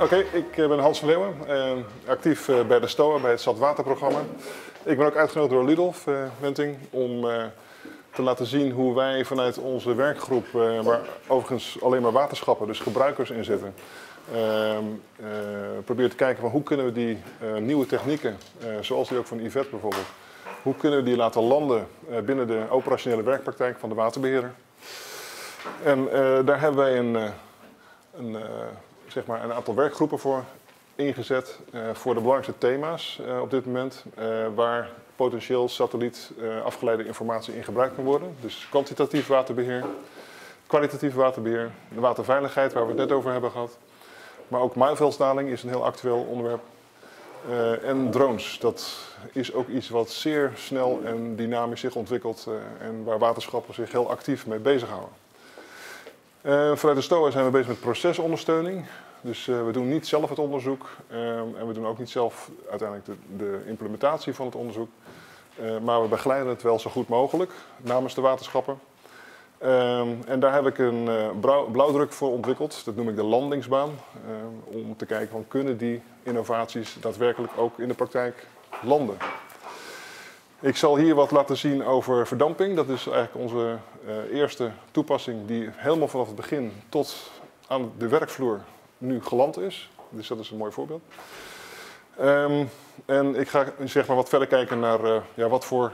Oké, ik eh, ben Hans van Leeuwen, eh, actief eh, bij de STOA, bij het Zatwaterprogramma. Ik ben ook uitgenodigd door Lidolf uh, Wenting om te laten zien hoe wij vanuit onze werkgroep, waar overigens alleen maar waterschappen, dus gebruikers in zitten, ehm, proberen te kijken van hoe kunnen we die nieuwe technieken, zoals die ook van IVET bijvoorbeeld, hoe kunnen we die laten landen binnen de operationele werkpraktijk van de waterbeheerder. En daar hebben wij een, een zeg maar, een aantal werkgroepen voor ingezet uh, voor de belangrijkste thema's uh, op dit moment, uh, waar potentieel satelliet afgeleide informatie in gebruikt kan worden. Dus kwantitatief waterbeheer, kwalitatief waterbeheer, de waterveiligheid waar we het net over hebben gehad. Maar ook muilveldsdaling is een heel actueel onderwerp. en drones, dat is ook iets wat zeer snel en dynamisch zich ontwikkelt en waar waterschappen zich heel actief mee bezighouden. Uh, vanuit de STOA zijn we bezig met procesondersteuning. Dus uh, we doen niet zelf het onderzoek um, en we doen ook niet zelf uiteindelijk de, de implementatie van het onderzoek. Uh, maar we begeleiden het wel zo goed mogelijk namens de waterschappen. Um, en daar heb ik een blauwdruk voor ontwikkeld. Dat noem ik de landingsbaan. Um, om te kijken van kunnen die innovaties daadwerkelijk ook in de praktijk landen. Ik zal hier wat laten zien over verdamping. Dat is eigenlijk onze uh, eerste toepassing die helemaal vanaf het begin tot aan de werkvloer nu geland is. Dus dat is een mooi voorbeeld. Um, en ik ga zeg maar wat verder kijken naar uh, ja, wat voor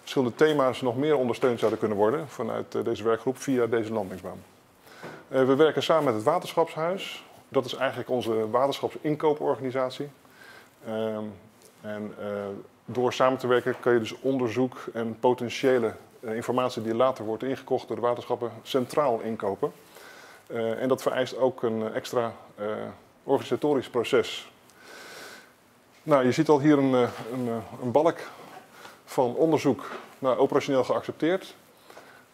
verschillende thema's nog meer ondersteund zouden kunnen worden vanuit uh, deze werkgroep via deze landingsbaan. we werken samen met het Waterschapshuis. Dat is eigenlijk onze waterschapsinkooporganisatie. Um, en door samen te werken kan je dus onderzoek en potentiële uh, informatie die later wordt ingekocht door de waterschappen centraal inkopen. Uh, en dat vereist ook een extra uh, organisatorisch proces. Nou, je ziet al hier een, een, een balk van onderzoek naar operationeel geaccepteerd.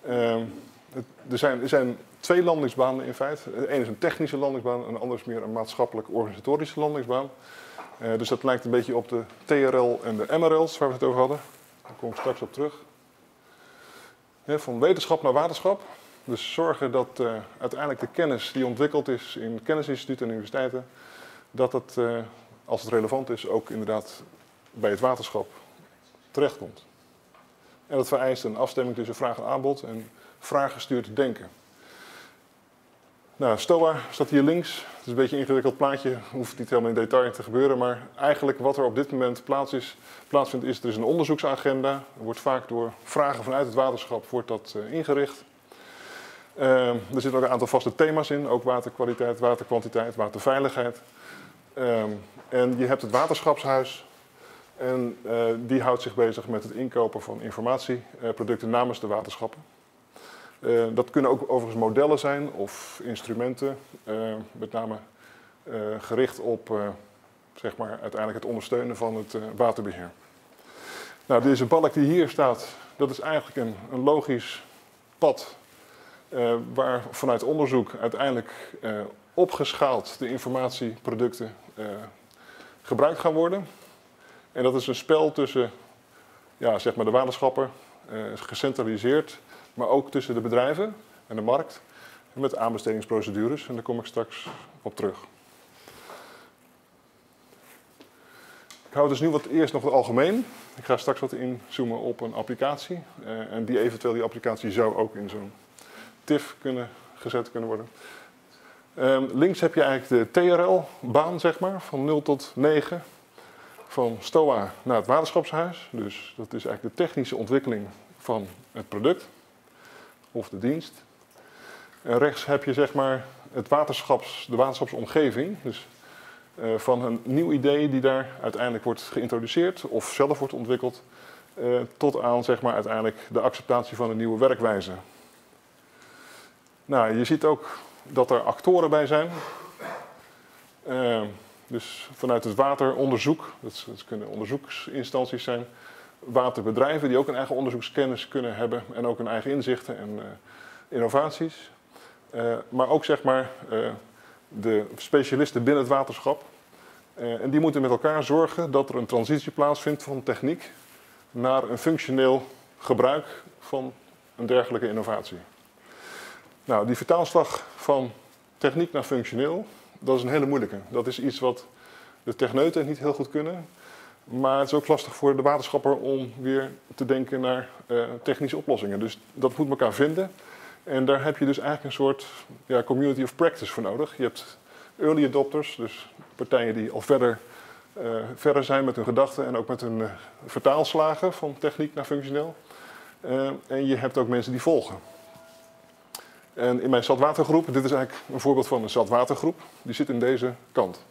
er, zijn, er zijn twee landingsbanen in feite. De ene is een technische landingsbaan en de andere is meer een maatschappelijk-organisatorische landingsbaan. Uh, dus dat lijkt een beetje op de TRL en de MRL's waar we het over hadden. Daar kom ik straks op terug. van wetenschap naar waterschap. Dus zorgen dat uh, uiteindelijk de kennis die ontwikkeld is in kennisinstituten en universiteiten, dat het, uh, als het relevant is, ook inderdaad bij het waterschap terechtkomt. En dat vereist een afstemming tussen vraag en aanbod en vraaggestuurd denken. Nou, STOA staat hier links. Het is een beetje een ingewikkeld plaatje, hoeft niet helemaal in detail te gebeuren. Maar eigenlijk wat er op dit moment plaats is, plaatsvindt, is er een onderzoeksagenda. Er wordt vaak door vragen vanuit het waterschap wordt dat, uh, ingericht. Uh, er zitten ook een aantal vaste thema's in, ook waterkwaliteit, waterkwantiteit, waterveiligheid. Uh, en je hebt het waterschapshuis. En uh, die houdt zich bezig met het inkopen van informatieproducten namens de waterschappen. Uh, dat kunnen ook overigens modellen zijn of instrumenten, uh, met name uh, gericht op zeg maar uiteindelijk het ondersteunen van het waterbeheer. Nou, deze balk die hier staat, dat is eigenlijk een, een logisch pad waar vanuit onderzoek uiteindelijk opgeschaald de informatieproducten gebruikt gaan worden. En dat is een spel tussen ja, zeg maar de waterschappen, gecentraliseerd maar ook tussen de bedrijven en de markt met aanbestedingsprocedures. En daar kom ik straks op terug. Ik hou dus nu wat eerst nog wat algemeen. Ik ga straks wat inzoomen op een applicatie. Uh, en die eventueel die applicatie zou ook in zo'n TIF kunnen, gezet kunnen worden. Um, links heb je eigenlijk de TRL-baan, zeg maar, van 0 tot 9. Van STOA naar het waterschapshuis. Dus dat is eigenlijk de technische ontwikkeling van het product of de dienst. En rechts heb je zeg maar het waterschaps, de waterschapsomgeving. Dus uh, van een nieuw idee die daar uiteindelijk wordt geïntroduceerd of zelf wordt ontwikkeld, uh, tot aan zeg maar, uiteindelijk de acceptatie van een nieuwe werkwijze. Nou, je ziet ook dat er actoren bij zijn. Uh, dus vanuit het wateronderzoek, dat, kunnen onderzoeksinstanties zijn, waterbedrijven die ook een eigen onderzoekskennis kunnen hebben en ook hun eigen inzichten en uh, innovaties. Uh, maar ook zeg maar uh, de specialisten binnen het waterschap. en die moeten met elkaar zorgen dat er een transitie plaatsvindt van techniek naar een functioneel gebruik van een dergelijke innovatie. Nou, die vertaalslag van techniek naar functioneel dat is een hele moeilijke. Dat is iets wat de techneuten niet heel goed kunnen. Maar het is ook lastig voor de waterschapper om weer te denken naar uh, technische oplossingen. Dus dat moet elkaar vinden. En daar heb je dus eigenlijk een soort ja, community of practice voor nodig. Je hebt early adopters, dus partijen die al verder, uh, verder zijn met hun gedachten en ook met hun uh, vertaalslagen van techniek naar functioneel. en je hebt ook mensen die volgen. En in mijn zatwatergroep, dit is eigenlijk een voorbeeld van een zatwatergroep, die zit in deze kant.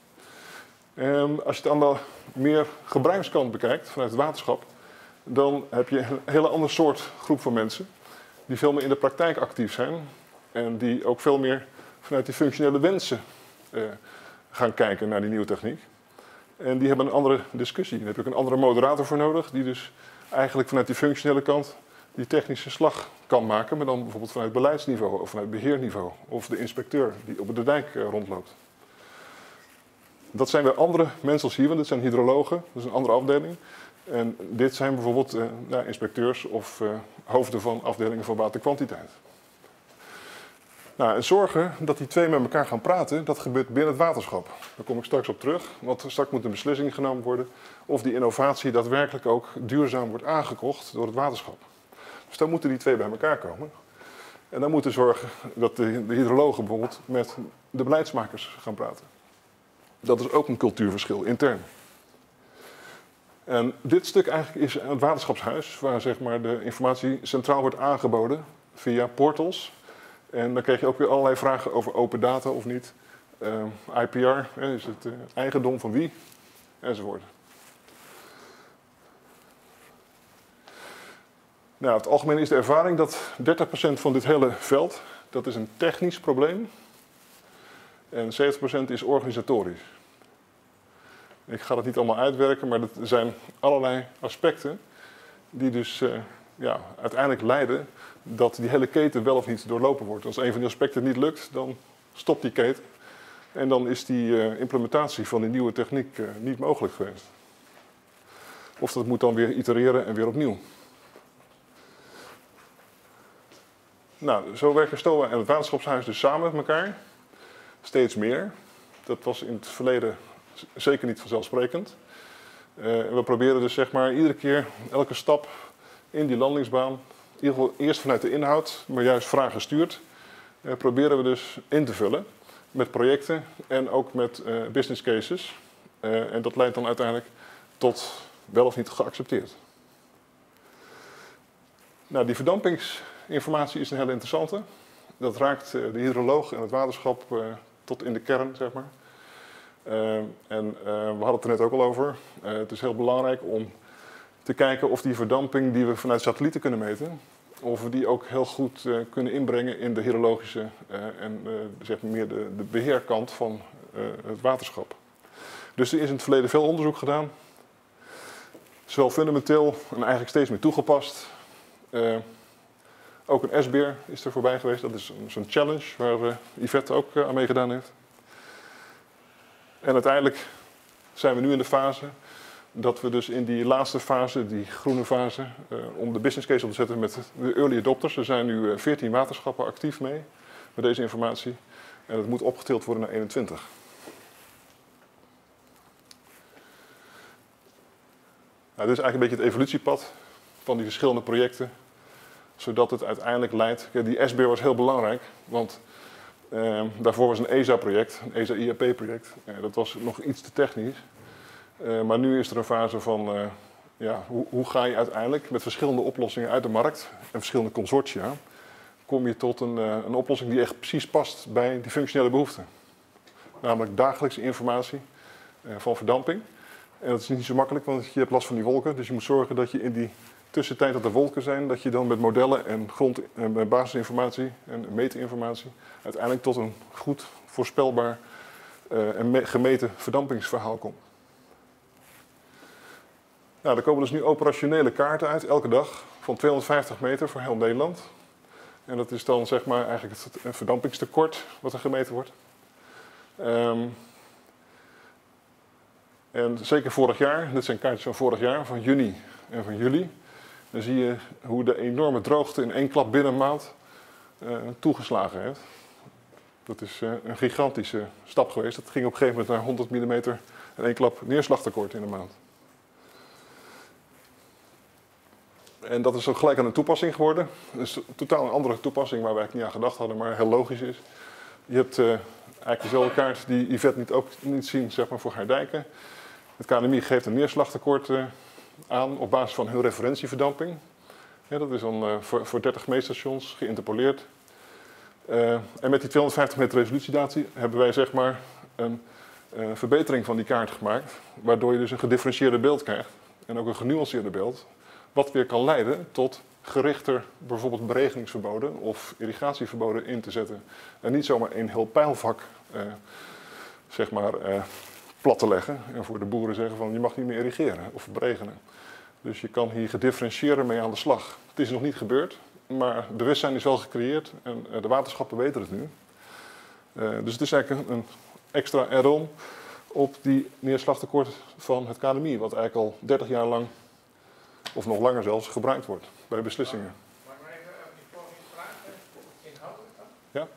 En als je het aan de meer gebruikskant bekijkt, vanuit het waterschap, dan heb je een hele andere soort groep van mensen. Die veel meer in de praktijk actief zijn. En die ook veel meer vanuit die functionele wensen eh, gaan kijken naar die nieuwe techniek. En die hebben een andere discussie. Daar heb je ook een andere moderator voor nodig, die dus eigenlijk vanuit die functionele kant die technische slag kan maken, maar dan bijvoorbeeld vanuit beleidsniveau of vanuit beheerniveau. Of de inspecteur die op de dijk eh, rondloopt. Dat zijn weer andere mensen als hier, want dit zijn hydrologen, dat is een andere afdeling. En dit zijn bijvoorbeeld nou, inspecteurs of uh, hoofden van afdelingen van waterkwantiteit. Nou, en zorgen dat die twee met elkaar gaan praten, dat gebeurt binnen het waterschap. Daar kom ik straks op terug, want straks moet een beslissing genomen worden of die innovatie daadwerkelijk ook duurzaam wordt aangekocht door het waterschap. Dus dan moeten die twee bij elkaar komen. En dan moeten zorgen dat de, hydrologen bijvoorbeeld met de beleidsmakers gaan praten. Dat is ook een cultuurverschil intern. En dit stuk eigenlijk is het waterschapshuis, waar zeg maar, de informatie centraal wordt aangeboden via portals. En dan krijg je ook weer allerlei vragen over open data of niet. Eh, IPR, is het uh, eigendom van wie? Enzovoort. Nou, het algemeen is de ervaring dat 30% van dit hele veld, dat is een technisch probleem. En 70% is organisatorisch. Ik ga dat niet allemaal uitwerken, maar er zijn allerlei aspecten die dus uh, ja, uiteindelijk leiden dat die hele keten wel of niet doorlopen wordt. Als een van die aspecten niet lukt, dan stopt die keten. En dan is die uh, implementatie van die nieuwe techniek uh, niet mogelijk geweest. Of dat moet dan weer itereren en weer opnieuw. Nou, zo werken STOA en het waterschapshuis dus samen met elkaar. Steeds meer. Dat was in het verleden zeker niet vanzelfsprekend. Uh, we proberen dus zeg maar iedere keer, elke stap in die landingsbaan, in ieder geval eerst vanuit de inhoud, maar juist vragen gestuurd, uh, proberen we dus in te vullen met projecten en ook met uh, business cases. en dat leidt dan uiteindelijk tot wel of niet geaccepteerd. Nou, die verdampingsinformatie is een hele interessante. Dat raakt de hydroloog en het waterschap tot in de kern, zeg maar. Uh, en uh, we hadden het er net ook al over. Uh, het is heel belangrijk om te kijken of die verdamping die we vanuit satellieten kunnen meten, of we die ook heel goed kunnen inbrengen in de hydrologische en zeg meer de, de beheerkant van het waterschap. Dus er is in het verleden veel onderzoek gedaan. Zowel fundamenteel en eigenlijk steeds meer toegepast. Ook een S-beer is er voorbij geweest. Dat is zo'n challenge waar Yvette ook aan meegedaan heeft. En uiteindelijk zijn we nu in de fase dat we dus in die laatste fase, die groene fase, uh, om de business case op te zetten met de early adopters. Er zijn nu 14 eh, waterschappen actief mee met deze informatie. En het moet opgetild worden naar 21. Nou, dit is eigenlijk een beetje het evolutiepad van die verschillende projecten. Zodat het uiteindelijk leidt. Die SBR was heel belangrijk, want uh, daarvoor was een ESA-project, een ESA-IAP-project. Dat was nog iets te technisch. Uh, maar nu is er een fase van, eh, ja, hoe, hoe, ga je uiteindelijk met verschillende oplossingen uit de markt en verschillende consortia, kom je tot een, een oplossing die echt precies past bij die functionele behoeften. Namelijk dagelijkse informatie van verdamping. En dat is niet zo makkelijk, want je hebt last van die wolken. Dus je moet zorgen dat je in die tussentijd dat er wolken zijn, dat je dan met modellen en grond- en basisinformatie en meetinformatie uiteindelijk tot een goed voorspelbaar uh, en gemeten verdampingsverhaal komt. Nou, er komen dus nu operationele kaarten uit, elke dag, van 250 meter voor heel Nederland. En dat is dan zeg maar eigenlijk het verdampingstekort wat er gemeten wordt. Um, en zeker vorig jaar, dit zijn kaartjes van vorig jaar, van juni en van juli. Dan zie je hoe de enorme droogte in één klap binnen een maand uh, toegeslagen heeft. Dat is eh, een gigantische stap geweest. Dat ging op een gegeven moment naar 100 mm en één klap neerslagtekort in de maand. En dat is ook gelijk aan een toepassing geworden. Dus totaal een andere toepassing waar wij niet aan gedacht hadden, maar heel logisch is. Je hebt uh, eigenlijk dezelfde kaart die Yvette niet, ook niet zien zeg maar, voor haar dijken. Het KNMI geeft een neerslagtekort aan op basis van hun referentieverdamping. Dat is dan uh, voor, voor 30 meetstations geïnterpoleerd. en met die 250 meter resolutiedata hebben wij zeg maar een verbetering van die kaart gemaakt. Waardoor je dus een gedifferentieerde beeld krijgt. En ook een genuanceerde beeld. Wat weer kan leiden tot gerichter bijvoorbeeld beregeningsverboden of irrigatieverboden in te zetten. En niet zomaar een heel pijlvak eh, zeg maar, eh, plat te leggen en voor de boeren zeggen van je mag niet meer irrigeren of beregenen. Dus je kan hier gedifferentieerd mee aan de slag. Het is nog niet gebeurd, maar bewustzijn is wel gecreëerd en eh, de waterschappen weten het nu. Uh, dus het is eigenlijk een, een extra add-on op die neerslagtekort van het KNMI, wat eigenlijk al 30 jaar lang of nog langer zelfs, gebruikt wordt bij beslissingen. Maar maar even op die volgende vraag, inhoudelijk dan? Ja.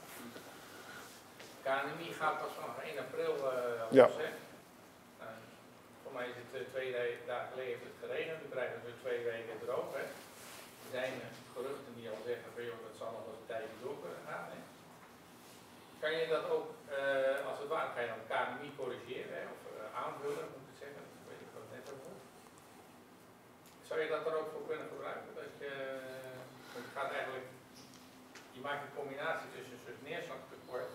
KNMI gaat pas vanaf 1 april uh, ja hè? Uh, voor mij is het uh, twee dagen geleden heeft het geregend, we krijgen het weer twee weken droog, hè? Er zijn geruchten die al zeggen van joh, dat zal nog een tijdje door kunnen gaan, hè? Kan je dat ook, als het ware, kan je dan KNMI corrigeren, of aanvullen, moet ik zeggen, dat weet ik wat net over. Zou je dat er ook voor kunnen gebruiken? Dat je, want je gaat eigenlijk, je maakt een combinatie tussen een soort neerslagtekort,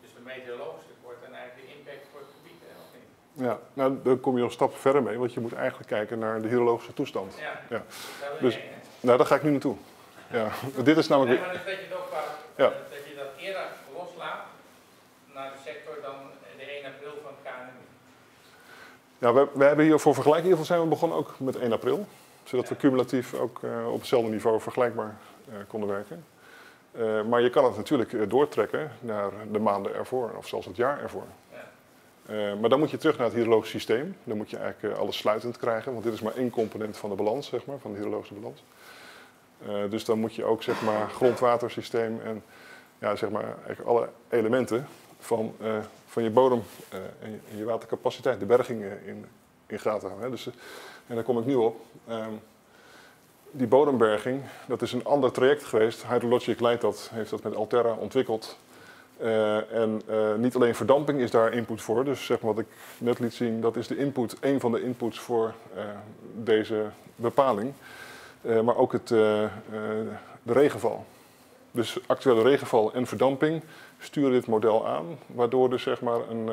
dus de meteorologisch tekort en eigenlijk de impact voor het gebied, hè, of niet? Ja, nou, daar kom je een stap verder mee, want je moet eigenlijk kijken naar de hydrologische toestand. Ja, Dus-? Nou, daar ga ik nu naartoe. Ja, dit is namelijk... Nee, maar dat je ook waar, Ja. dat je dat eerder loslaat naar de sector dan de 1 april van het KNMI. Ja, we, we hebben hier voor vergelijking, in ieder geval zijn we begonnen ook met 1 april. Zodat we cumulatief ook eh, op hetzelfde niveau vergelijkbaar eh, konden werken. Eh, maar je kan het natuurlijk doortrekken naar de maanden ervoor, of zelfs het jaar ervoor. Eh, maar dan moet je terug naar het hydrologisch systeem. Dan moet je eigenlijk eh, alles sluitend krijgen, want dit is maar één component van de balans, zeg maar, van de hydrologische balans. Eh, dus dan moet je ook zeg maar grondwatersysteem en ja, zeg maar eigenlijk alle elementen van, van je bodem en, je, en je watercapaciteit, de berging in, in gaten houden. Dus, en daar kom ik nu op. Ehm, die bodemberging, dat is een ander traject geweest. Hydrologic leidt dat, heeft dat met Alterra ontwikkeld. Eh, en eh, niet alleen verdamping is daar input voor. Dus zeg maar wat ik net liet zien, dat is de input, een van de inputs voor eh, deze bepaling. Maar ook het, de regenval. Dus actuele regenval en verdamping sturen dit model aan, waardoor dus zeg maar een,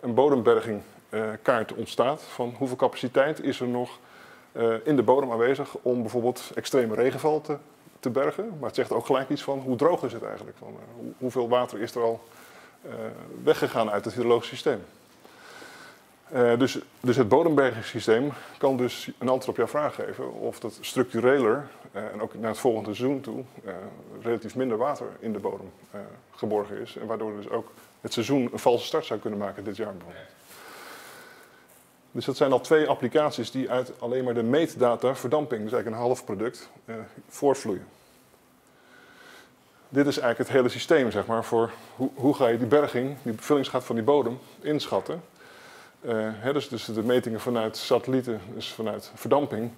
een bodembergingkaart ontstaat van hoeveel capaciteit is er nog in de bodem aanwezig om bijvoorbeeld extreme regenval te, te bergen. Maar het zegt ook gelijk iets van hoe droog is het eigenlijk, van, eh, hoe- hoeveel water is er al eh, weggegaan uit het hydrologisch systeem. Eh, dus, dus het bodembergingssysteem kan dus een antwoord op jouw vraag geven of dat structureler en ook naar het volgende seizoen toe relatief minder water in de bodem geborgen is. En waardoor dus ook het seizoen een valse start zou kunnen maken dit jaar bijvoorbeeld. Dus dat zijn al twee applicaties die uit alleen maar de meetdata verdamping, dus eigenlijk een half product, eh, voortvloeien. Dit is eigenlijk het hele systeem, zeg maar, voor hoe, hoe ga je die berging, die bevullingsgraad van die bodem, inschatten. Eh, hè, dus, dus de metingen vanuit satellieten, dus vanuit verdamping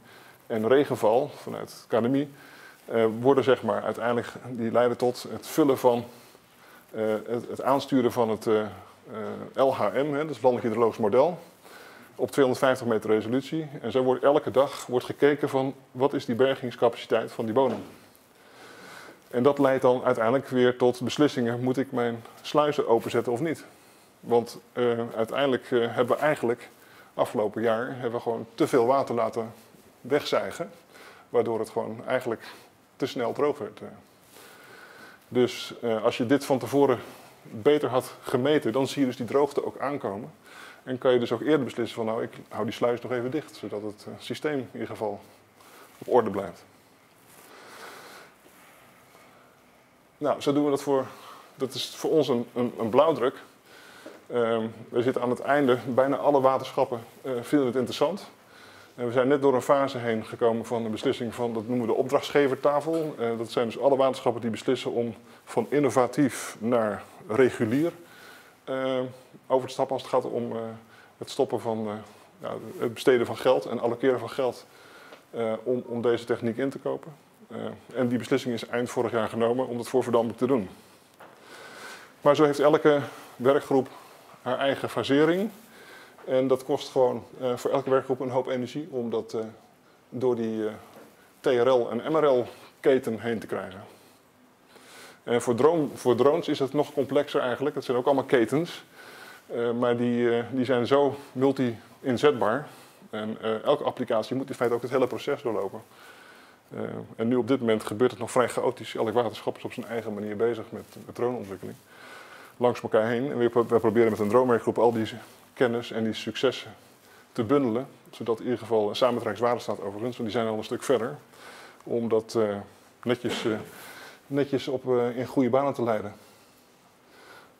en regenval, vanuit KNMI, eh, worden zeg maar uiteindelijk, die leiden tot het vullen van, eh, het, aansturen van het LHM, hè, dat is het Landelijk Hydrologisch Model, op 250 meter resolutie. En zo wordt elke dag wordt gekeken van wat is die bergingscapaciteit van die bodem. En dat leidt dan uiteindelijk weer tot beslissingen, moet ik mijn sluizen openzetten of niet? Want eh, uiteindelijk eh, hebben we eigenlijk afgelopen jaar hebben we gewoon te veel water laten wegzijgen. Waardoor het gewoon eigenlijk te snel droog werd. eh. Dus als je dit van tevoren beter had gemeten, dan zie je dus die droogte ook aankomen. En kan je dus ook eerder beslissen van nou, ik hou die sluis nog even dicht. Zodat het eh, systeem in ieder geval op orde blijft. Nou, zo doen we dat voor, dat is voor ons een, een, blauwdruk. Ehm, we zitten aan het einde, bijna alle waterschappen eh, vinden het interessant. En we zijn net door een fase heen gekomen van de beslissing van, dat noemen we de opdrachtgevertafel. Uh, dat zijn dus alle waterschappen die beslissen om van innovatief naar regulier uh, over te stappen als het gaat om uh, het stoppen van ja, het besteden van geld en allokeren van geld om, om deze techniek in te kopen. en die beslissing is eind vorig jaar genomen om dat voor te doen. Maar zo heeft elke werkgroep haar eigen fasering. En dat kost gewoon voor elke werkgroep een hoop energie om dat door die TRL en MRL-keten heen te krijgen. En voor, drone, voor, drones is het nog complexer eigenlijk. Dat zijn ook allemaal ketens. maar die, die zijn zo multi-inzetbaar. En elke applicatie moet in feite ook het hele proces doorlopen. en nu op dit moment gebeurt het nog vrij chaotisch. Elk waterschap is op zijn eigen manier bezig met, met droneontwikkeling. Langs elkaar heen. En we, we proberen met een dronewerkgroep al die kennis en die successen te bundelen. Zodat in ieder geval, samen met Rijkswaterstaat overigens, want die zijn al een stuk verder, om dat netjes, netjes op, uh, in goede banen te leiden.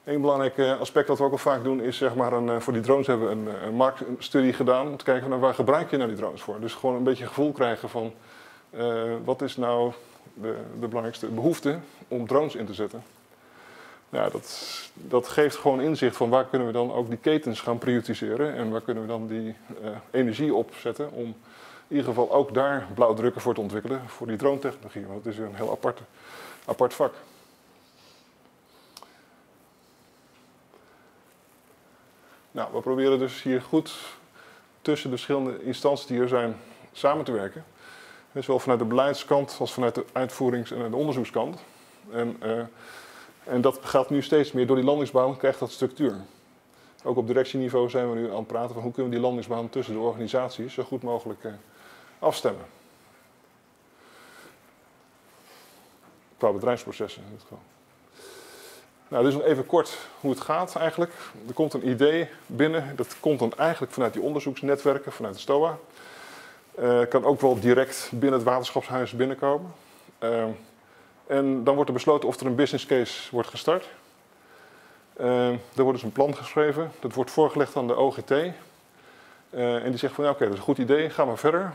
Een belangrijk aspect wat we ook al vaak doen is zeg maar een, voor die drones hebben we een, een marktstudie gedaan om te kijken naar waar gebruik je nou die drones voor. Dus gewoon een beetje een gevoel krijgen van wat is nou de, de belangrijkste behoefte om drones in te zetten ja, dat, dat geeft gewoon inzicht van waar kunnen we dan ook die ketens gaan prioritiseren en waar kunnen we dan die uh, energie opzetten om in ieder geval ook daar blauwdrukken voor te ontwikkelen voor die drone-technologie. Want het is een heel apart, apart vak. Nou, we proberen dus hier goed tussen de verschillende instanties die er zijn samen te werken. Zowel vanuit de beleidskant als vanuit de uitvoerings- en de onderzoekskant. En uh, en dat gaat nu steeds meer door die landingsbaan, krijgt dat structuur. Ook op directieniveau zijn we nu aan het praten van hoe kunnen we die landingsbaan tussen de organisaties zo goed mogelijk eh, afstemmen. Qua bedrijfsprocessen in dit geval. Nou, dus nog even kort hoe het gaat eigenlijk. Er komt een idee binnen, dat komt dan eigenlijk vanuit die onderzoeksnetwerken, vanuit de STOA. Uh, kan ook wel direct binnen het waterschapshuis binnenkomen. Uh, en dan wordt er besloten of er een business case wordt gestart. Uh, er wordt dus een plan geschreven, dat wordt voorgelegd aan de OGT. Eh, en die zegt van ja, oké, dat is een goed idee, ga maar verder.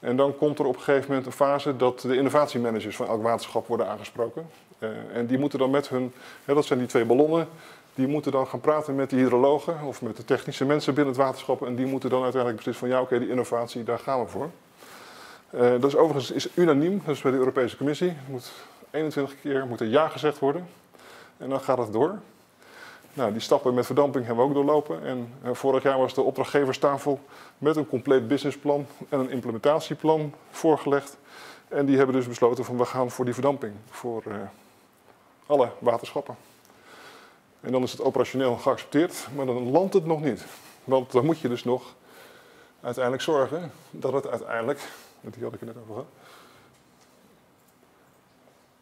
En dan komt er op een gegeven moment een fase dat de innovatiemanagers van elk waterschap worden aangesproken. Uh, en die moeten dan met hun, dat zijn die twee ballonnen, die moeten dan gaan praten met de hydrologen of met de technische mensen binnen het waterschap. En die moeten dan uiteindelijk beslissen van ja, oké, die innovatie, daar gaan we voor. Uh, dat is overigens is unaniem, is bij de Europese Commissie. Moet 21 keer moet er ja gezegd worden. En dan gaat het door. Nou, die stappen met verdamping hebben we ook doorlopen. En uh, vorig jaar was de opdrachtgeverstafel met een compleet businessplan en een implementatieplan voorgelegd. En die hebben dus besloten van we gaan voor die verdamping. Voor uh, alle waterschappen. En dan is het operationeel geaccepteerd, maar dan landt het nog niet. Want dan moet je dus nog uiteindelijk zorgen dat het uiteindelijk die had ik er net over gehad.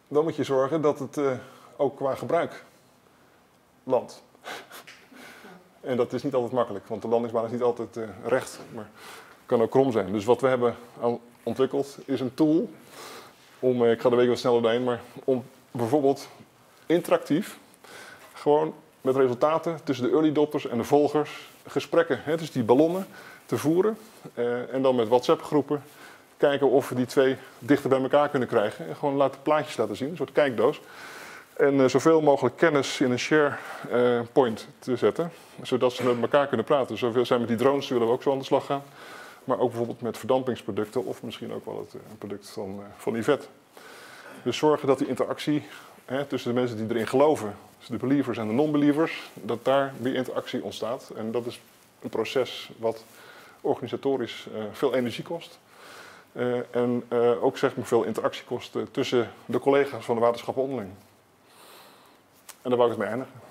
Dan moet je zorgen dat het uh, ook qua gebruik landt. en dat is niet altijd makkelijk, want de landingsbaan is niet altijd uh, recht, maar kan ook krom zijn. Dus wat we hebben ontwikkeld is een tool om, uh, ik ga de week wat sneller doorheen, maar om bijvoorbeeld interactief gewoon met resultaten tussen de early adopters en de volgers gesprekken, hè, dus die ballonnen te voeren en dan met WhatsApp groepen kijken of we die twee dichter bij elkaar kunnen krijgen. En gewoon laten plaatjes laten zien, een soort kijkdoos. En uh, zoveel mogelijk kennis in een share point te zetten, zodat ze met elkaar kunnen praten. Zoveel zijn met die drones, willen we ook zo aan de slag gaan. Maar ook bijvoorbeeld met verdampingsproducten of misschien ook wel het uh, product van, van Yvette. Dus zorgen dat die interactie hè, tussen de mensen die erin geloven, dus de believers en de non-believers, dat daar weer interactie ontstaat. En dat is een proces wat organisatorisch veel energie kost. En ook zeg maar veel interactiekosten tussen de collega's van de waterschappen onderling. En daar wou ik het mee eindigen.